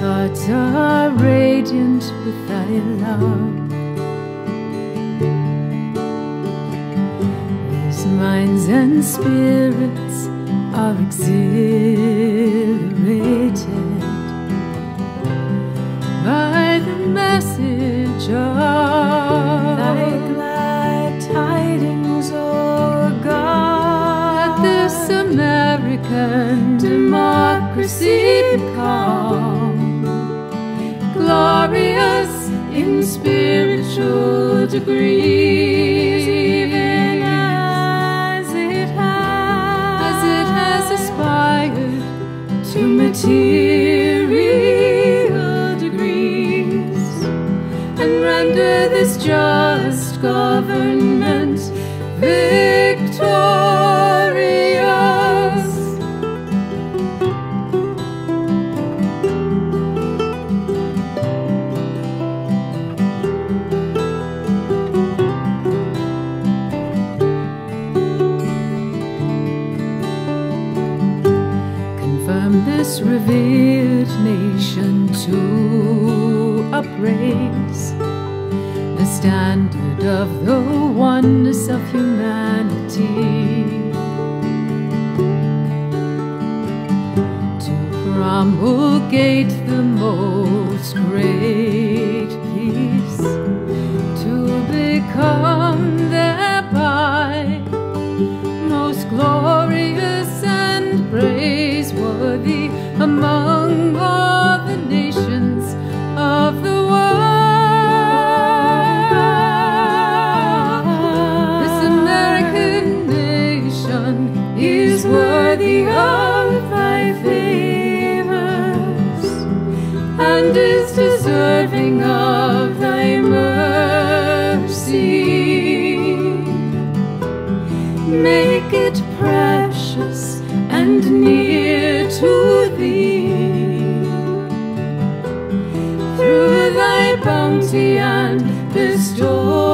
hearts are radiant with thy love. These minds and spirits are exhilarated by the message of Thy glad tidings, O God. Let this American democracy come, glorious in spiritual degrees, even as it has, as it has aspired to material degrees, and render this just government confirm this revered nation to upraise the standard of the oneness of humanity. To promulgate the most great among all the nations of the world. This American nation is worthy of thy favors and is deserving of thy mercy. Make it precious and near to thee. Through thy bounty and bestow.